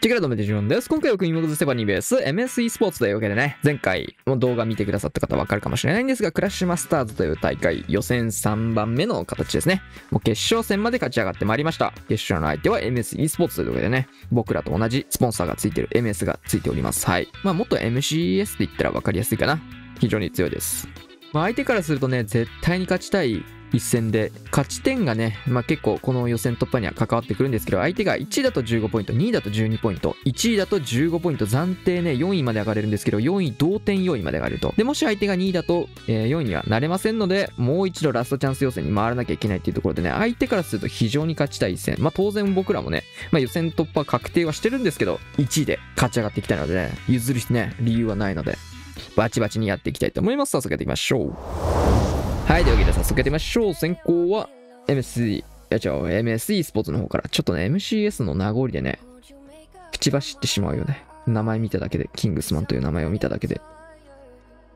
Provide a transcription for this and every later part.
チェケラドメデジョンです。今回はクイーンモグズセバニーベース MSE スポーツというわけでね、前回も動画見てくださった方わかるかもしれないんですが、クラッシュマスターズという大会予選3番目の形ですね。もう決勝戦まで勝ち上がってまいりました。決勝の相手は MSE スポーツというわけでね、僕らと同じスポンサーがついてる MS がついております。はい。まあもっと MCS って言ったらわかりやすいかな。非常に強いです。まあ相手からするとね、絶対に勝ちたい一戦で、勝ち点がね、まあ結構この予選突破には関わってくるんですけど、相手が1位だと15ポイント、2位だと12ポイント、1位だと15ポイント、暫定ね、4位まで上がれるんですけど、4位、同点4位まで上がると。で、もし相手が2位だと、えー4位にはなれませんので、もう一度ラストチャンス予選に回らなきゃいけないっていうところでね、相手からすると非常に勝ちたい一戦。まあ当然僕らもね、まあ予選突破確定はしてるんですけど、1位で勝ち上がってきたのでね、譲るね、理由はないので、バチバチにやっていきたいと思います。早速やっていきましょう。はい、というわけで早速やってみましょう。先行は MSE、いや違う、MSE スポーツの方から、ちょっとね、MCS の名残でね、口走ってしまうよね。名前見ただけで、キングスマンという名前を見ただけで。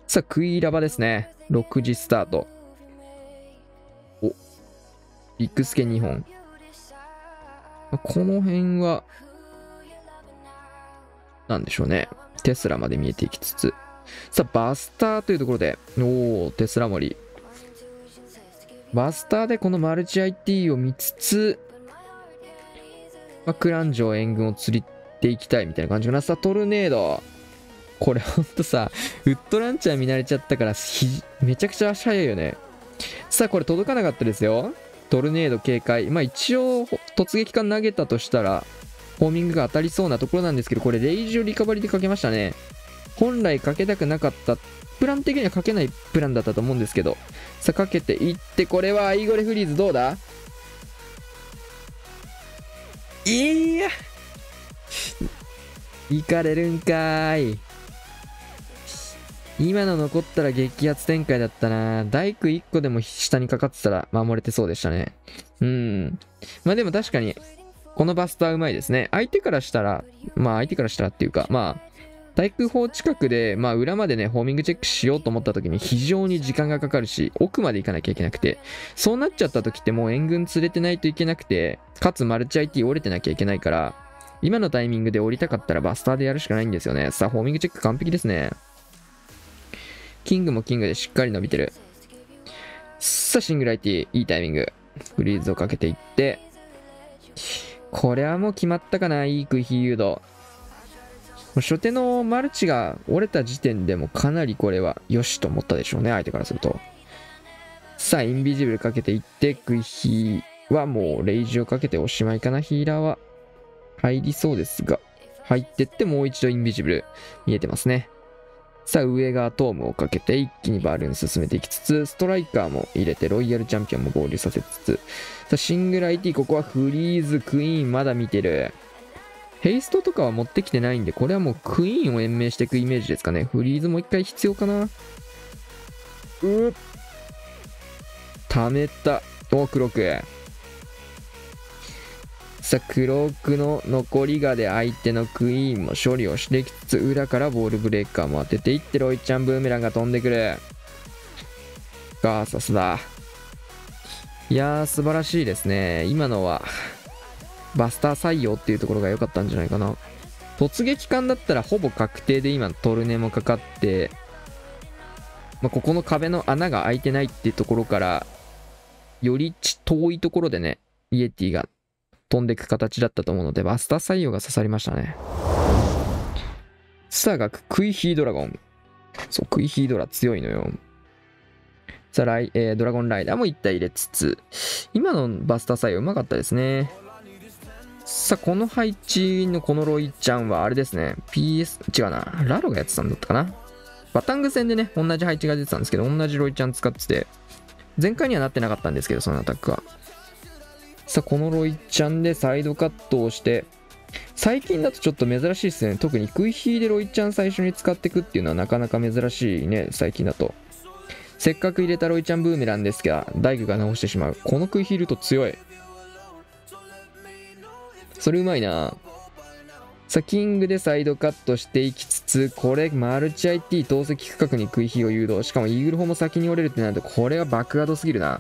さあ、クイラバですね。6時スタート。お、ビッグスケ2本。この辺は、なんでしょうね。テスラまで見えていきつつ。さあ、バスターというところで、おー、テスラ森。バスターでこのマルチ IT を見つつ、まあ、クラン城援軍を釣りていきたいみたいな感じかな。さあ、トルネード。これほんとさ、ウッドランチャー見慣れちゃったから、ひめちゃくちゃ足早いよね。さあ、これ届かなかったですよ。トルネード警戒。まあ一応、突撃艦投げたとしたら、ホーミングが当たりそうなところなんですけど、これレイジをリカバリーでかけましたね。本来かけたくなかった、プラン的にはかけないプランだったと思うんですけど、さあかけていって、これはアイゴレフリーズどうだ？いやいかれるんかーい。今の残ったら激アツ展開だったな大工1個でも下にかかってたら守れてそうでしたね。うん。まあでも確かに、このバスターうまいですね。相手からしたら、まあ相手からしたらっていうか、まあ、対空砲近くで、まあ、裏までね、ホーミングチェックしようと思った時に非常に時間がかかるし、奥まで行かなきゃいけなくて、そうなっちゃった時ってもう援軍連れてないといけなくて、かつマルチ IT 折れてなきゃいけないから、今のタイミングで降りたかったらバスターでやるしかないんですよね。さあ、ホーミングチェック完璧ですね。キングもキングでしっかり伸びてる。さあ、シングル IT、いいタイミング。フリーズをかけていって、これはもう決まったかな、いい食い火誘導。初手のマルチが折れた時点でもかなりこれはよしと思ったでしょうね、相手からすると。さあ、インビジブルかけていって、クイヒーはもうレイジをかけておしまいかな、ヒーラーは。入りそうですが、入ってってもう一度インビジブル見えてますね。さあ、上がトームをかけて一気にバルーン進めていきつつ、ストライカーも入れて、ロイヤルチャンピオンも合流させつつ、さあ、シングル IT、ここはフリーズ、クイーンまだ見てる。ヘイストとかは持ってきてないんで、これはもうクイーンを延命していくイメージですかね。フリーズもう一回必要かな。うっ。溜めた。お、クローク。さあ、クロークの残りがで相手のクイーンも処理をしていきつつ、裏からボールブレーカーも当てていって、ロイちゃんブーメランが飛んでくる。ガーサスだ。いやー、素晴らしいですね。今のは、バスター採用っていうところが良かったんじゃないかな。突撃艦だったらほぼ確定で今トルネもかかって、まあ、ここの壁の穴が開いてないっていうところから、より遠いところでね、イエティが飛んでいく形だったと思うので、バスター採用が刺さりましたね。さあがクイヒードラゴン。そう、クイヒードラ強いのよ。さあ、えードラゴンライダーも一体入れつつ、今のバスター採用うまかったですね。さあ、この配置のこのロイちゃんはあれですね。PS、違うな。ラロがやってたんだったかな。バタング戦でね、同じ配置が出てたんですけど、同じロイちゃん使ってて、前回にはなってなかったんですけど、そのアタックは。さあ、このロイちゃんでサイドカットをして、最近だとちょっと珍しいですね。特にクイヒーでロイちゃん最初に使っていくっていうのはなかなか珍しいね、最近だと。せっかく入れたロイちゃんブーメランですが、大工が直してしまう。このクイヒールと強い。それうまいな。さあ、キングでサイドカットしていきつつ、これ、マルチ IT 投石区画に食い火を誘導。しかもイーグル砲も先に折れるってなると、これはバックガードすぎるな。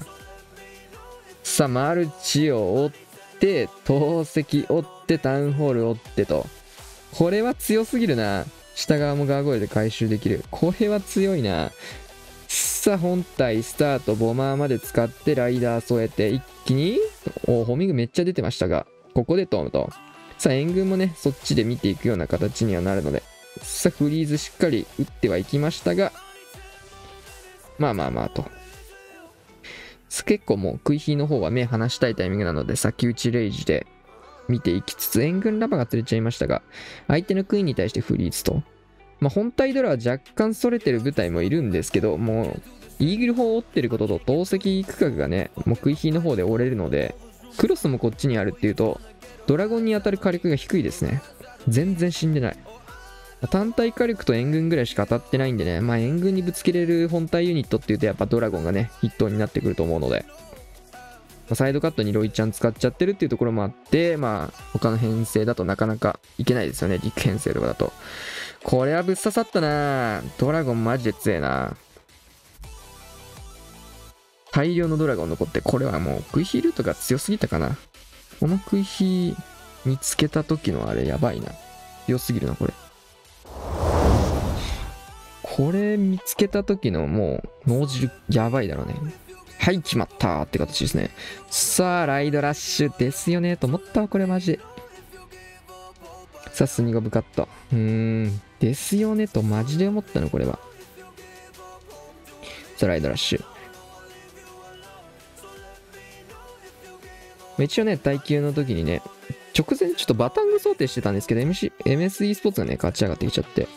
さあ、マルチを追って、投石追って、タウンホール追ってと。これは強すぎるな。下側もガーゴイルで回収できる。これは強いな。さあ、本体、スタート、ボマーまで使ってライダー添えて、一気に、おホミングめっちゃ出てましたが、ここでトムと。さあ、援軍もね、そっちで見ていくような形にはなるので、さあ、フリーズしっかり打ってはいきましたが、まあまあまあと。結構もう、食い火の方は目離したいタイミングなので、先打ちレイジで見ていきつつ、援軍ラバが釣れちゃいましたが、相手のクイーンに対してフリーズと。まあ、本体ドラは若干それてる部隊もいるんですけど、もう、イーグル砲を追ってることと、投石区画がね、もう食い火の方で折れるので、クロスもこっちにあるっていうと、ドラゴンに当たる火力が低いですね。全然死んでない。単体火力と援軍ぐらいしか当たってないんでね、まあ援軍にぶつけれる本体ユニットっていうとやっぱドラゴンがね、筆頭になってくると思うので、サイドカットにロイちゃん使っちゃってるっていうところもあって、まあ他の編成だとなかなかいけないですよね、陸編成とかだと。これはぶっ刺さったなドラゴンマジで強えな大量のドラゴン残って、これはもう食い火ルートが強すぎたかな。この食い火見つけた時のあれやばいな。強すぎるな、これ。これ見つけた時のもう脳汁やばいだろうね。はい、決まったって形ですね。さあ、ライドラッシュですよねと思ったわ、これマジで。さあ、スニゴブカット。うーん、ですよねとマジで思ったの、これは。さあ、ライドラッシュ。一応ね、耐久の時にね、直前ちょっとバタング想定してたんですけど、MC、MSE スポーツがね、勝ち上がってきちゃって。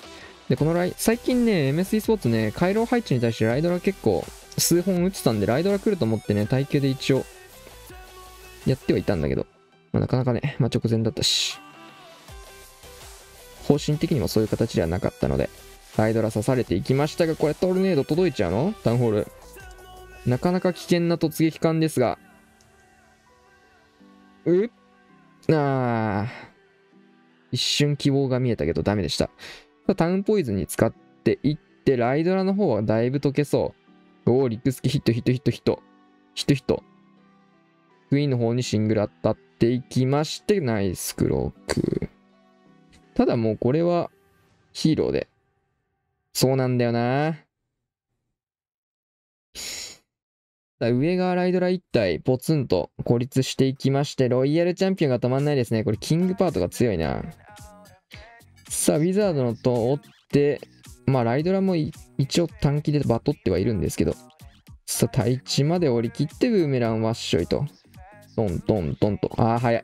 で、このライ、最近ね、MSE スポーツね、回廊配置に対してライドラ結構数本打ってたんで、ライドラ来ると思ってね、耐久で一応、やってはいたんだけど、まあ、なかなかね、まあ、直前だったし、方針的にもそういう形ではなかったので、ライドラ刺されていきましたが、これトルネード届いちゃうの？タウンホール。なかなか危険な突撃艦ですが、うっあ一瞬希望が見えたけどダメでした。タウンポイズンに使っていって、ライドラの方はだいぶ溶けそう。おお、リックスキヒットヒットヒットヒット。ヒットヒット。クイーンの方にシングル当たっていきまして、ナイスクロック。ただもうこれはヒーローで。そうなんだよな。上側ライドラ1体ポツンと孤立していきまして、ロイヤルチャンピオンが止まんないですね。これキングパートが強いな。さあ、ウィザードのと追って、まあライドラも一応短期でバトってはいるんですけど、さあ、対地まで降り切ってブーメランワッショイと。トントントンと。ああ、早い。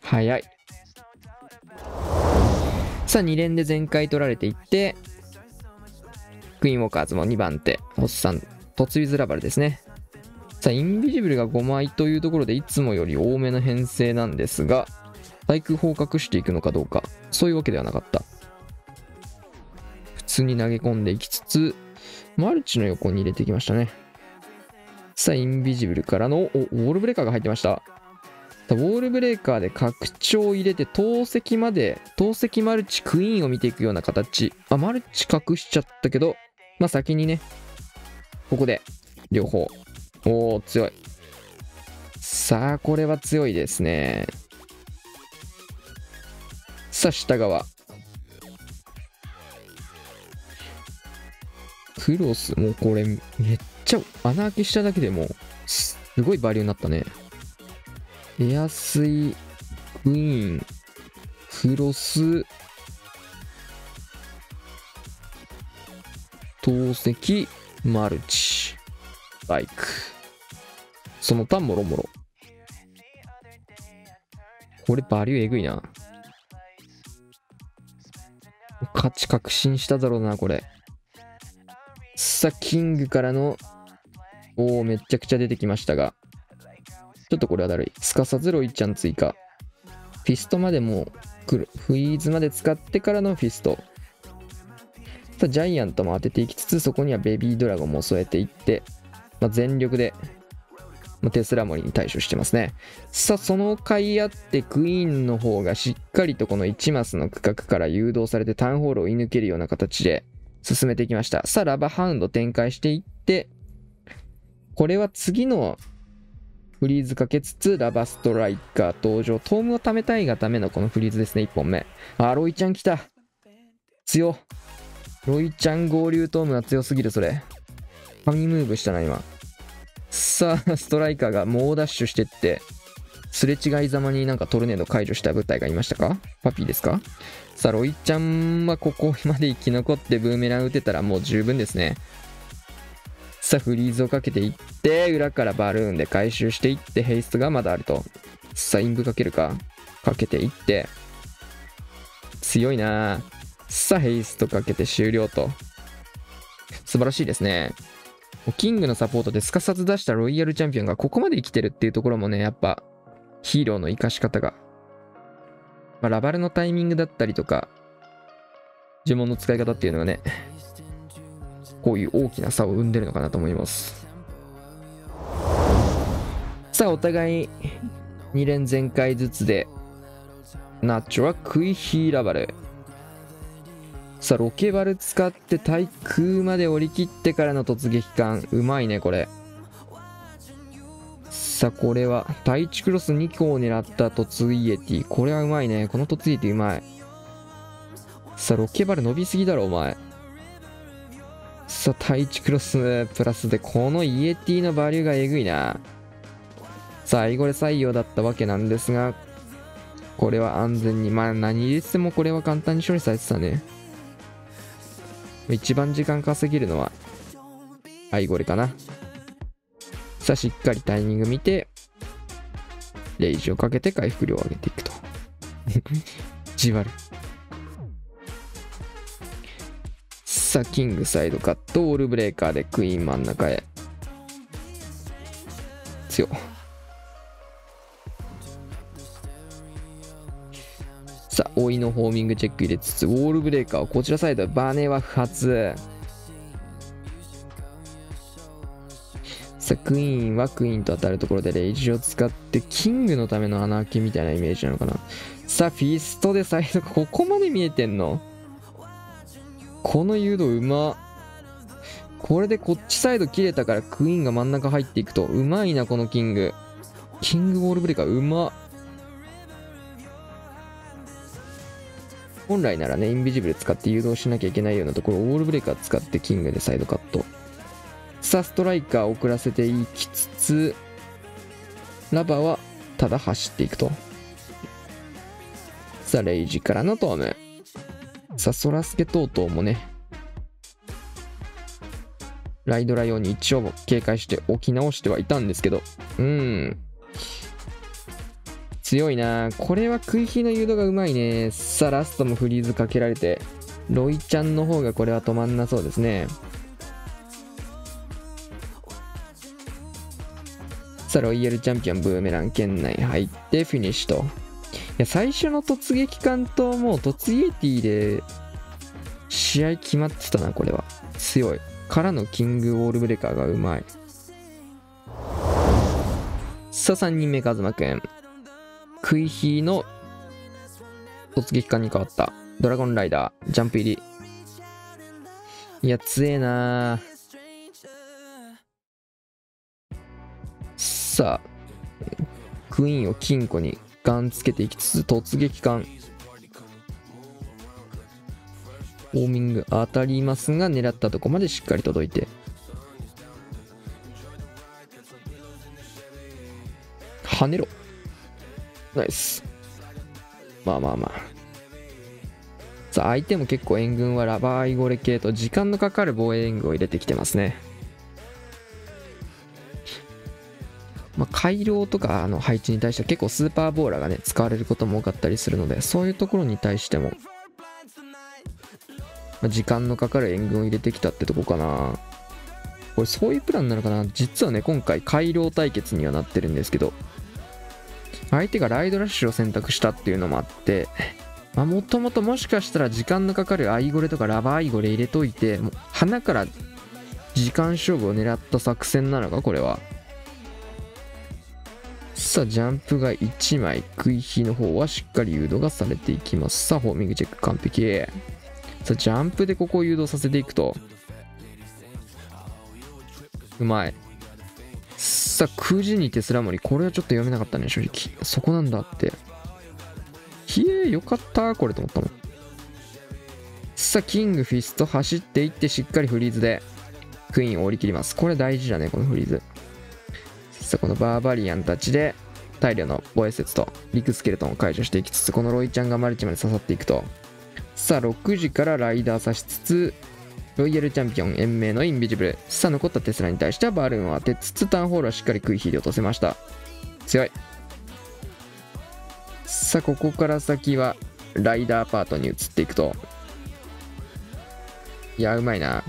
早い。さあ、2連で全開取られていって、クイーンウォーカーズも2番手、おっさん突ウィズラバルですね。さあ、インビジブルが5枚というところでいつもより多めの編成なんですが、対空砲隠していくのかどうか、そういうわけではなかった。普通に投げ込んでいきつつ、マルチの横に入れていきましたね。さあ、インビジブルからの、お、ウォールブレーカーが入ってました。ウォールブレーカーで拡張を入れて、投石まで、投石マルチクイーンを見ていくような形。あ、マルチ隠しちゃったけど、まあ先にね、ここで、両方。おー、強い。さあ、これは強いですね。さあ、下側。クロス、もうこれ、めっちゃ穴開けしただけでも、すごいバリューになったね。エアスイ、クイーン、クロス、投石、マルチ、バイク。その他もろもろ。これバリューえぐいな。勝ち確信しただろうな、これ。さあ、キングからの、おお、めちゃくちゃ出てきましたが。ちょっとこれはだるい。すかさずロイちゃん追加。フィストまでも来る。フリーズまで使ってからのフィスト。さあ、ジャイアントも当てていきつつ、そこにはベビードラゴンも添えていって、まあ、全力で、まあ、テスラモリに対処してますね。さあ、その甲斐あってクイーンの方がしっかりとこの1マスの区画から誘導されてタウンホールを追い抜けるような形で進めていきました。さあ、ラバハウンド展開していって、これは次のフリーズかけつつ、ラバストライカー登場。トームを貯めたいがためのこのフリーズですね、1本目。あ、ロイちゃん来た。強。ロイちゃん合流トームが強すぎる、それ。神ムーブしたな、今。さあ、ストライカーが猛ダッシュしてって、すれ違いざまになんかトルネード解除した部隊がいましたか？パピーですか？さあ、ロイちゃんはここまで生き残ってブーメラン打てたらもう十分ですね。さあ、フリーズをかけていって、裏からバルーンで回収していって、ヘイストがまだあると。さあ、インブかけるか。かけていって。強いなさあ、ヘイストかけて終了と。素晴らしいですね。キングのサポートですかさず出したロイヤルチャンピオンがここまで生きてるっていうところもね、やっぱヒーローの活かし方が。まあ、ラバルのタイミングだったりとか、呪文の使い方っていうのがね、こういう大きな差を生んでるのかなと思います。さあ、お互い2連全壊ずつで、ナッチョはクイヒーラバル。さあ、ロケバル使って対空まで降り切ってからの突撃艦。うまいね、これ。さあ、これは、対地クロス2個を狙った突イエティ。これはうまいね。この突イエティうまい。さあ、ロケバル伸びすぎだろ、お前。さあ、対地クロスプラスで、このイエティのバリューがえぐいな。さあ、アイゴレ採用だったわけなんですが、これは安全に。まあ、何入れててもこれは簡単に処理されてたね。一番時間稼げるのは、アイゴレかな。さあ、しっかりタイミング見て、レイジをかけて回復量を上げていくと。じわる。さあ、キングサイドカット、オールブレーカーでクイーン真ん中へ。強。さあ、追いのホーミングチェック入れつつ、ウォールブレーカーをこちらサイド、バネは不発。さあ、クイーンはクイーンと当たるところでレイジを使って、キングのための穴開けみたいなイメージなのかな。さあ、フィストでサイド、ここまで見えてんのこの誘導うまこれでこっちサイド切れたからクイーンが真ん中入っていくとうまいなこのキングキングウォールブレーカーうま本来ならねインビジブル使って誘導しなきゃいけないようなところをウォールブレーカー使ってキングでサイドカット。さあストライカー遅らせていきつつラバーはただ走っていくと。さあレイジからのトーム。さあ、ソラスケ等々もね、ライドラ用に一応警戒して置き直してはいたんですけど、うん。強いなこれは食い火の誘導がうまいね。さあ、ラストもフリーズかけられて、ロイちゃんの方がこれは止まんなそうですね。さあ、ロイヤルチャンピオンブーメラン圏内入ってフィニッシュとい。や、最初の突撃艦ともう突撃ティで試合決まってたな、これは。強い。からのキングウォールブレーカーがうまい。さあ、3人目、カズマくん。クイヒーの突撃艦に変わった。ドラゴンライダー、ジャンプ入り。いや、強えなさあ、クイーンを金庫に艦つけていきつつ突撃艦ウォーミング当たりますが狙ったとこまでしっかり届いて跳ねろナイス。まあまあまあ。さあ相手も結構援軍はラバーイゴレ系と時間のかかる防衛援軍を入れてきてますね。まあ、回廊とかの配置に対しては結構スーパーボーラーがね、使われることも多かったりするので、そういうところに対しても、ま、時間のかかる援軍を入れてきたってとこかな。これそういうプランなのかな。実はね、今回回廊対決にはなってるんですけど、相手がライドラッシュを選択したっていうのもあって、まあ、もともともしかしたら時間のかかるアイゴレとかラバーアイゴレ入れといて、もう花から時間勝負を狙った作戦なのか、これは。さあ、ジャンプが1枚、食い火の方はしっかり誘導がされていきます。さあ、ホーミングチェック完璧。さあ、ジャンプでここを誘導させていくと。うまい。さあ、9時にテスラ森。これはちょっと読めなかったね、正直。そこなんだって。ひえー、よかった、これと思ったもん。さあ、キングフィスト走っていってしっかりフリーズでクイーンを折り切ります。これ大事だね、このフリーズ。さあ、このバーバリアンたちで大量の防衛施設と陸スケルトンを解除していきつつ、このロイちゃんがマルチまで刺さっていくと。さあ、6時からライダー刺しつつ、ロイヤルチャンピオン延命のインビジブル。さあ、残ったテスラに対してはバルーンを当てつつ、タウンホールはしっかり食い引いて落とせました。強い。さあ、ここから先はライダーパートに移っていくと。いや、うまいな。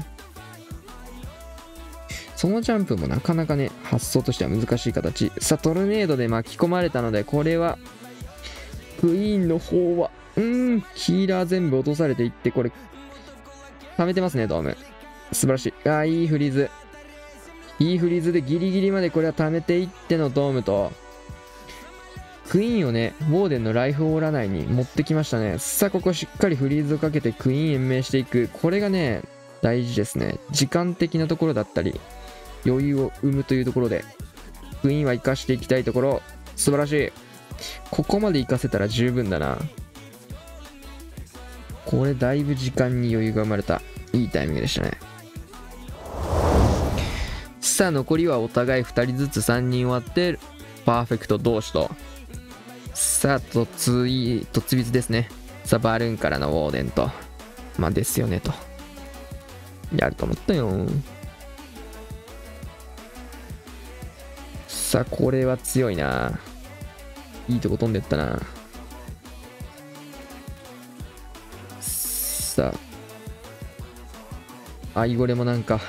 そのジャンプもなかなかね、発想としては難しい形。さあ、トルネードで巻き込まれたので、これは、クイーンの方は、うん、ヒーラー全部落とされていって、これ、溜めてますね、ドーム。素晴らしい。あー、いいフリーズ。いいフリーズでギリギリまでこれは溜めていってのドームと、クイーンをね、ウォーデンのライフオーラ内に持ってきましたね。さあ、ここしっかりフリーズをかけてクイーン延命していく。これがね、大事ですね。時間的なところだったり、余裕を生むというところで、クイーンは生かしていきたいところ、素晴らしい。ここまで生かせたら十分だな。これだいぶ時間に余裕が生まれた。いいタイミングでしたね。さあ、残りはお互い2人ずつ3人終わって、パーフェクト同士と。さあ、突い、突密ですね。さあ、バルーンからのウォーデンと。まあ、ですよね、と。やると思ったよ。さあ、これは強いな。いいとこ飛んでったな。さ。アイゴレもなんか、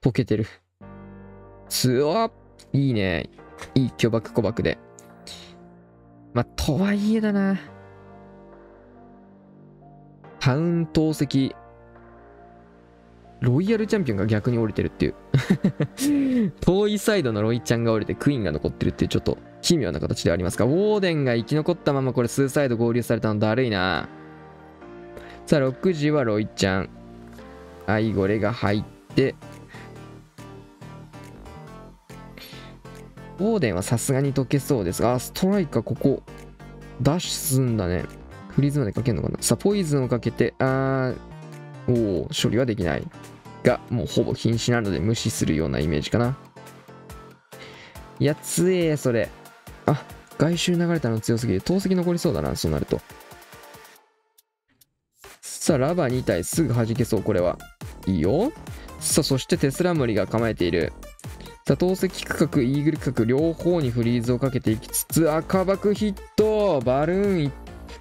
溶けてる。強っいいね。いい巨爆小爆で。まあ、とはいえだな。タウン投石、ロイヤルチャンピオンが逆に降りてるっていう。遠いサイドのロイちゃんが降りてクイーンが残ってるっていうちょっと奇妙な形ではありますが、ウォーデンが生き残ったままこれスーサイド合流されたのだるいな。さあ、6時はロイちゃん。アイゴレが入って、ウォーデンはさすがに解けそうですが、あストライカーここ、ダッシュすんだね。フリーズまでかけるのかなさあ、ポイズンをかけて、あー、おお処理はできない。が、もうほぼ瀕死なので無視するようなイメージかな。いや、強え、それ。あ、外周流れたの強すぎて、投石残りそうだな、そうなると。さあ、ラバー2体すぐ弾けそう、これは。いいよ。さあ、そしてテスラムリが構えている。さあ、投石区画、イーグル区画、両方にフリーズをかけていきつつ、赤爆ヒットバルーン、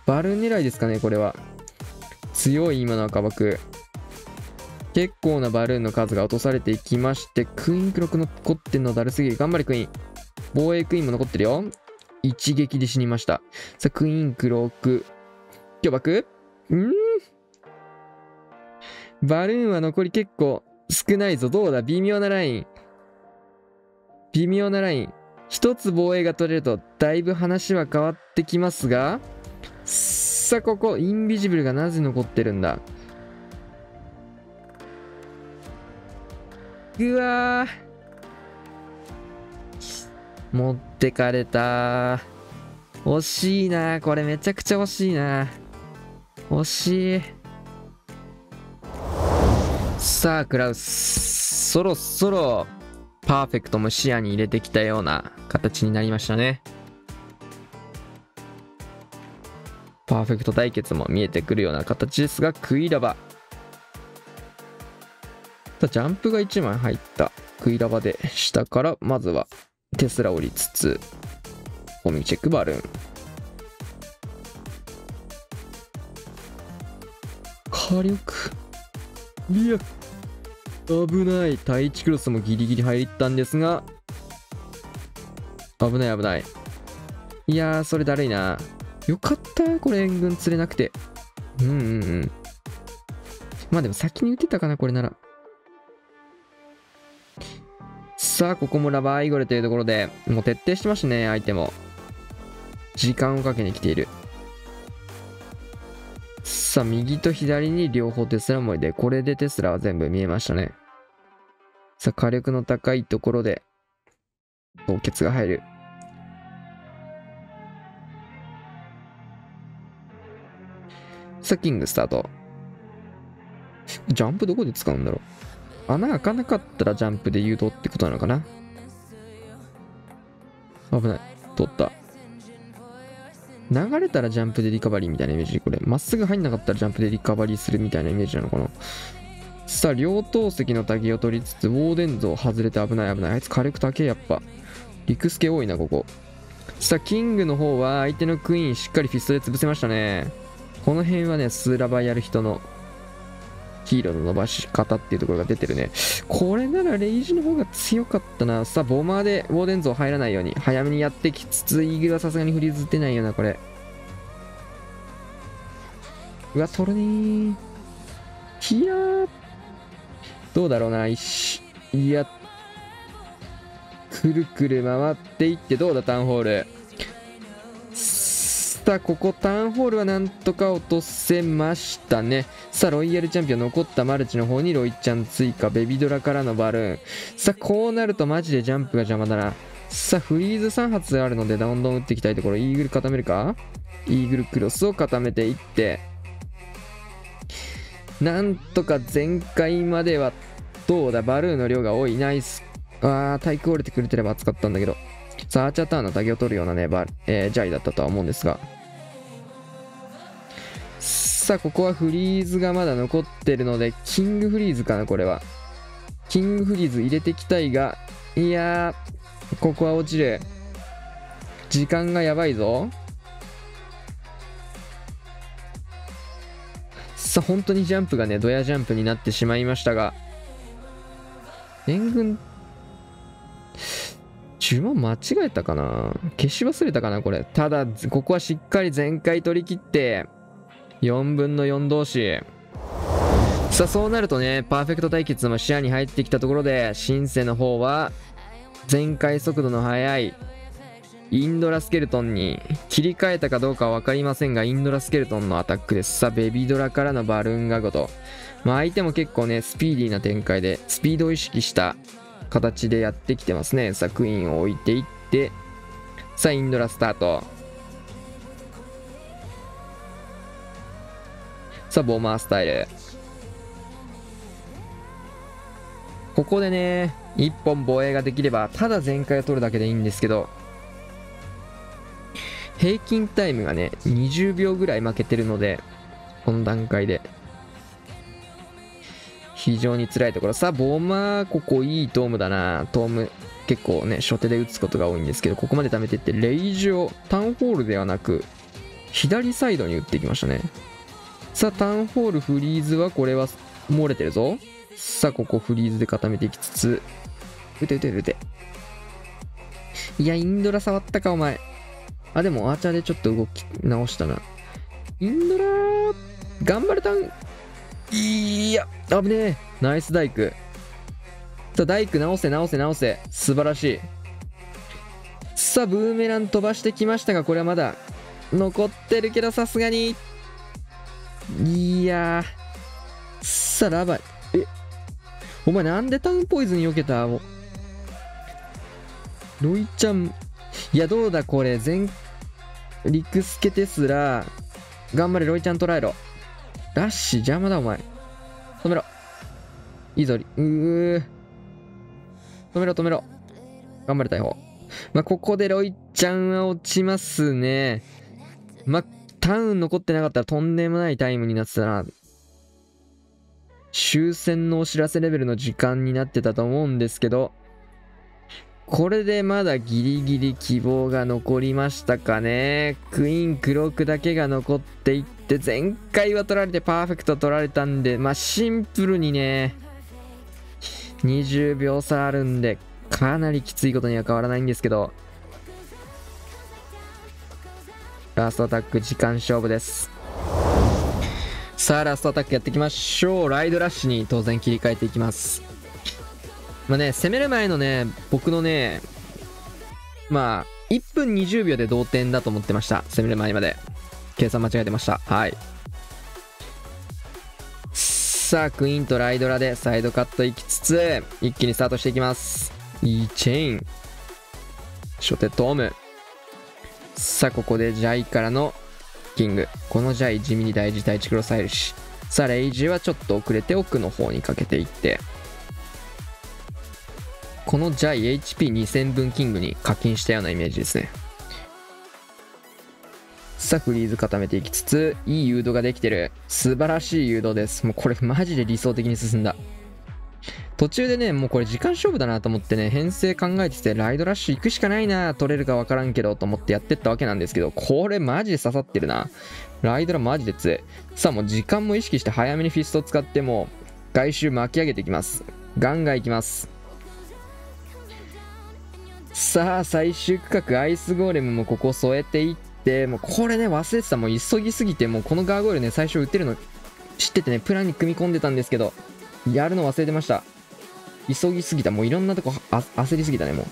バルーン狙いですかね、これは。強い、今の赤爆。結構なバルーンの数が落とされていきまして、クイーンクロック残ってんのだるすぎる。頑張れ、クイーン。防衛クイーンも残ってるよ。一撃で死にました。さあ、クイーンクロック。巨爆？んバルーンは残り結構少ないぞ。どうだ？微妙なライン。微妙なライン。一つ防衛が取れると、だいぶ話は変わってきますが、さあ、ここ、インビジブルがなぜ残ってるんだ？うわ持ってかれた。惜しいな。これめちゃくちゃ惜しいな。惜しい。さあクラウスそろそろパーフェクトも視野に入れてきたような形になりましたね。パーフェクト対決も見えてくるような形ですがクイラバ。ジャンプが1枚入った。クイラバで下からまずはテスラ降りつつホミチェックバルーン。火力いや危ない。第1クロスもギリギリ入ったんですが。危ない危ない。いやーそれだるいな。よかったこれ援軍釣れなくて。うんうんうん。まあでも先に打てたかなこれなら。さあ、ここもラバーアイゴレというところで、もう徹底してますね、相手も。時間をかけに来ている。さあ、右と左に両方テスラ盛りで、これでテスラは全部見えましたね。さあ、火力の高いところで、凍結が入る。さあ、キングスタート。ジャンプどこで使うんだろう？穴開かなかったらジャンプで誘導ってことなのかな？危ない。取った。流れたらジャンプでリカバリーみたいなイメージ。これ、まっすぐ入んなかったらジャンプでリカバリーするみたいなイメージなのかなさあ、両投石の滝を取りつつ、ウォーデン像外れて危ない危ない。あいつ火力高え、やっぱ。陸助多いな、ここ。さあ、キングの方は相手のクイーンしっかりフィストで潰せましたね。この辺はね、スーラバやる人のヒーローの伸ばし方っていうところが出てるね。これならレイジの方が強かったな。さあ、ボマーでウォーデン像入らないように、早めにやってきつつ、イーグルはさすがにフリーズ出ないよな、これ。うわ、取るねー。いやー。どうだろうな、いや、くるくる回っていって、どうだ、タウンホール。さあ、ここターンホールはなんとか落とせましたね。さあ、ロイヤルチャンピオン残ったマルチの方にロイちゃん追加、ベビドラからのバルーン。さあ、こうなるとマジでジャンプが邪魔だな。さあ、フリーズ3発あるのでどんどん打っていきたいところ。イーグル固めるか？イーグルクロスを固めていって、なんとか前回までは、どうだ、バルーンの量が多い。ナイス。あー、対空折れてくれてれば熱かったんだけど。さあ、アーチャーターンのタゲを取るようなね、バえー、ジャイだったとは思うんですが。さあ、ここはフリーズがまだ残ってるので、キングフリーズかな、これは。キングフリーズ入れてきたいが、いやー、ここは落ちる。時間がやばいぞ。さあ、本当にジャンプがね、ドヤジャンプになってしまいましたが、援軍、呪文間違えたかな？消し忘れたかなこれ。ただ、ここはしっかり全開取り切って、4分の4同士。さあ、そうなるとね、パーフェクト対決も視野に入ってきたところで、シンセの方は、全開速度の速い、インドラスケルトンに切り替えたかどうかは分かりませんが、インドラスケルトンのアタックです。さあ、ベビドラからのバルーンガゴと。まあ、相手も結構ね、スピーディーな展開で、スピードを意識した形でやってきてますね。さあ、クイーンを置いていって、さあ、インドラスタート。さあ、ボーマースタイル。ここでね、1本防衛ができれば、ただ全開を取るだけでいいんですけど、平均タイムがね、20秒ぐらい負けてるので、この段階で。非常に辛いところ。さあ、ボーマー、ここいいトームだな。トーム、結構ね、初手で打つことが多いんですけど、ここまで貯めていって、レイジをタウンホールではなく、左サイドに打っていきましたね。さあ、タウンホールフリーズは、これは漏れてるぞ。さあ、ここフリーズで固めていきつつ、撃て撃て撃て。いや、インドラ触ったか、お前。あ、でも、アーチャーでちょっと動き直したな。インドラー、頑張れたん。いや、危ねえ。ナイスダイク。さあ、ダイク直せ直せ直せ。素晴らしい。さあ、ブーメラン飛ばしてきましたが、これはまだ残ってるけど、さすがにいやー。さあ、ラバイ。えお前なんでタウンポイズン避けた？ロイちゃん。いや、どうだこれ。全、リクスケですら、頑張れ、ロイちゃん捉えろ。ラッシー邪魔だ、お前。止めろ。いいぞり。うー。止めろ、止めろ。頑張れ、大砲。まあ、ここでロイちゃんは落ちますね。まあ、タウン残ってなかったらとんでもないタイムになってたな。終戦のお知らせレベルの時間になってたと思うんですけど、これでまだギリギリ希望が残りましたかね。クイーン、クロークだけが残っていって、前回は取られてパーフェクト取られたんで、まあシンプルにね、20秒差あるんで、かなりきついことには変わらないんですけど、ラストアタック時間勝負です。さあラストアタックやっていきましょう。ライドラッシュに当然切り替えていきます。まあね攻める前のね僕のねまあ1分20秒で同点だと思ってました。攻める前まで。計算間違えてました。はい。さあクイーンとライドラでサイドカットいきつつ一気にスタートしていきます。いいチェイン。初手トーム。さあ、ここでジャイからのキング。このジャイ地味に大事対地クロス入るし。さあ、レイジはちょっと遅れて奥の方にかけていって。このジャイ HP2000 分キングに課金したようなイメージですね。さあ、フリーズ固めていきつつ、いい誘導ができてる。素晴らしい誘導です。もうこれマジで理想的に進んだ。途中でね、もうこれ時間勝負だなと思ってね、編成考えてて、ライドラッシュ行くしかないな、取れるかわからんけど、と思ってやってったわけなんですけど、これマジで刺さってるな。ライドラマジで強い。さあもう時間も意識して早めにフィストを使っても、外周巻き上げていきます。ガンガンいきます。さあ、最終区画、アイスゴーレムもここ添えていって、もうこれね、忘れてた。もう急ぎすぎて、もうこのガーゴイルね、最初打てるの知っててね、プランに組み込んでたんですけど、やるの忘れてました。急ぎすぎた。もういろんなとこ焦りすぎたね、もう。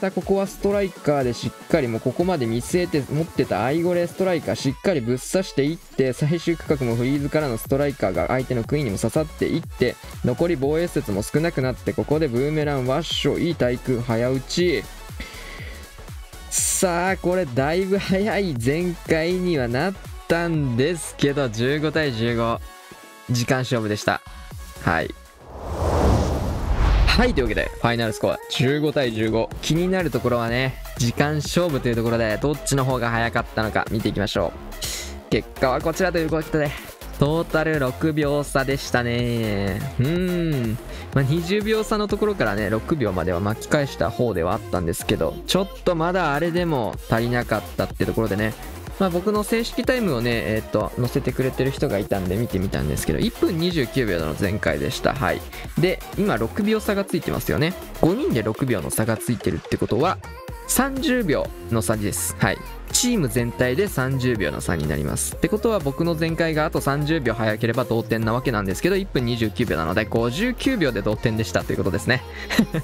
さ、ここはストライカーでしっかりもうここまで見据えて持ってたアイゴレストライカーしっかりぶっ刺していって、最終区画もフリーズからのストライカーが相手のクイーンにも刺さっていって、残り防衛施設も少なくなって、ここでブーメラン、ワッショ、いい対空、早打ち。さあ、これだいぶ早い前回にはなったんですけど、15対15。時間勝負でした。はい。はい、というわけで、ファイナルスコア15対15。気になるところはね、時間勝負というところで、どっちの方が早かったのか見ていきましょう。結果はこちらということで、トータル6秒差でしたね。うーん。まあ、20秒差のところからね、6秒までは巻き返した方ではあったんですけど、ちょっとまだあれでも足りなかったってところでね、まあ、僕の正式タイムをね、えー、っと、載せてくれてる人がいたんで見てみたんですけど、1分29秒の前回でした。はい。で、今6秒差がついてますよね。5人で6秒の差がついてるってことは、30秒の差です。はい。チーム全体で30秒の差になります。ってことは僕の前回があと30秒早ければ同点なわけなんですけど、1分29秒なので59秒で同点でしたということですね。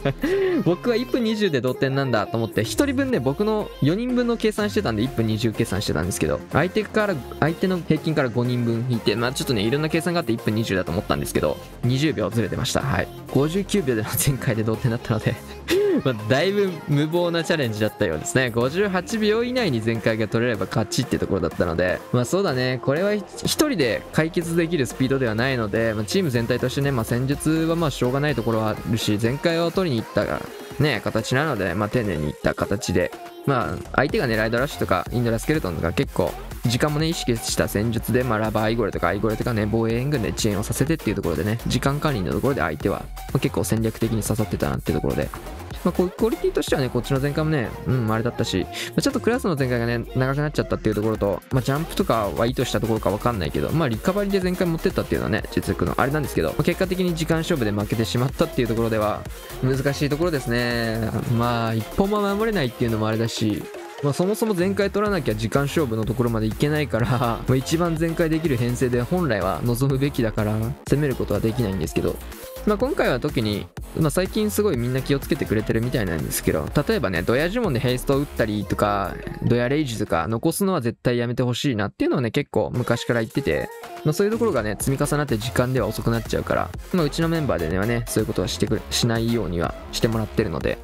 僕は1分20で同点なんだと思って、1人分ね、僕の4人分の計算してたんで1分20計算してたんですけど、相手から、相手の平均から5人分引いて、まあちょっとね、いろんな計算があって1分20だと思ったんですけど、20秒ずれてました。はい。59秒での前回で同点だったので ま、だいぶ無謀なチャレンジだったようですね。58秒以内に前回が取れれば勝ちってところだったので、まあそうだね、これは1人で解決できるスピードではないので、まあ、チーム全体としてね、まあ戦術はまあしょうがないところはあるし、前回は取りに行ったね、形なので、まあ丁寧にいった形で、まあ相手がね、ライドラッシュとかインドラスケルトンとか結構時間もね、意識した戦術で、まあ、ラバーアイゴレとかアイゴレとかね、防衛援軍で遅延をさせてっていうところでね、時間管理のところで相手は、まあ、結構戦略的に刺さってたなっていうところで、まあ、クオリティとしてはね、こっちの前回もね、うん、あれだったし、まあ、ちょっとクラスの前回がね、長くなっちゃったっていうところと、まあ、ジャンプとかは意図したところかわかんないけど、まあ、リカバリで前回持ってったっていうのはね、実力のあれなんですけど、まあ、結果的に時間勝負で負けてしまったっていうところでは、難しいところですね。まあ、一本も守れないっていうのもあれだし、まあ、そもそも全開取らなきゃ時間勝負のところまでいけないからまあ一番全開できる編成で本来は望むべきだから攻めることはできないんですけど、まあ、今回は特に、まあ、最近すごいみんな気をつけてくれてるみたいなんですけど例えばねドヤ呪文でヘイストを打ったりとかドヤレイジとか残すのは絶対やめてほしいなっていうのはね結構昔から言ってて、まあ、そういうところがね積み重なって時間では遅くなっちゃうから、まあ、うちのメンバーでねはねそういうことはしてくしないようにはしてもらってるので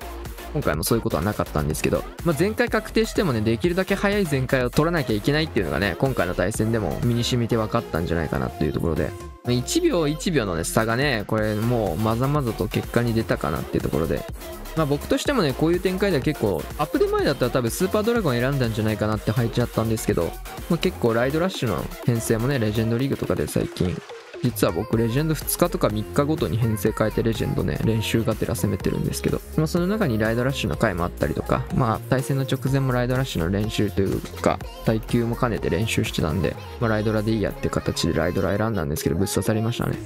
今回もそういうことはなかったんですけど、まあ、前回確定してもね、できるだけ早い前回を取らなきゃいけないっていうのがね、今回の対戦でも身に染みて分かったんじゃないかなっていうところで、1秒1秒のね、差がね、これもうまざまざと結果に出たかなっていうところで、まあ僕としてもね、こういう展開では結構、アップデ前だったら多分スーパードラゴン選んだんじゃないかなって入っちゃったんですけど、まあ、結構ライドラッシュの編成もね、レジェンドリーグとかで最近実は僕レジェンド2日とか3日ごとに編成変えてレジェンドね練習がてら攻めてるんですけど、まあ、その中にライドラッシュの回もあったりとかまあ対戦の直前もライドラッシュの練習というか耐久も兼ねて練習してたんで、まあ、ライドラでいいやって形でライドラ選んだんですけどぶっ刺さりましたね。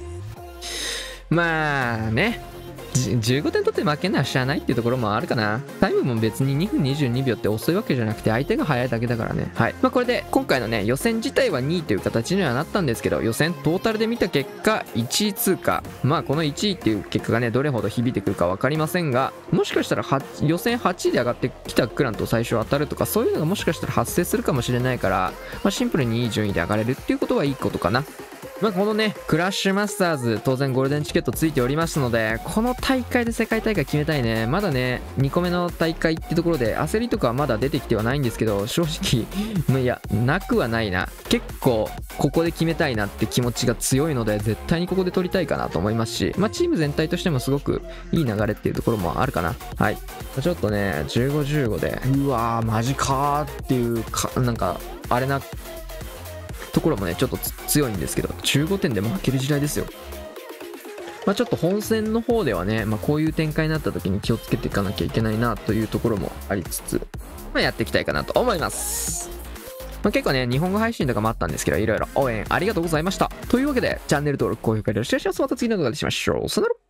まあね。15点取って負けならしゃあないっていうところもあるかな。タイムも別に2分22秒って遅いわけじゃなくて相手が速いだけだからね。はい。まあこれで今回のね、予選自体は2位という形にはなったんですけど、予選トータルで見た結果、1位通過。まあこの1位っていう結果がね、どれほど響いてくるか分かりませんが、もしかしたら予選8位で上がってきたクランと最初当たるとか、そういうのがもしかしたら発生するかもしれないから、まあ、シンプルにいい順位で上がれるっていうことはいいことかな。まあ、このね、クラッシュマスターズ、当然ゴールデンチケットついておりますので、この大会で世界大会決めたいね。まだね、2個目の大会ってところで、焦りとかはまだ出てきてはないんですけど、正直、まあいや、なくはないな。結構、ここで決めたいなって気持ちが強いので、絶対にここで取りたいかなと思いますし、まあ、チーム全体としてもすごくいい流れっていうところもあるかな。はい。ちょっとね、15、15で、うわー、マジかーっていうか、なんか、あれなところもね、ちょっと強いんですけど、15点で負ける時代ですよ。まあ、ちょっと本戦の方ではね、まあ、こういう展開になった時に気をつけていかなきゃいけないなというところもありつつ、まあ、やっていきたいかなと思います。まあ、結構ね、日本語配信とかもあったんですけど、いろいろ応援ありがとうございました。というわけで、チャンネル登録、高評価よろしくお願いします。また次の動画でしましょう。さよなら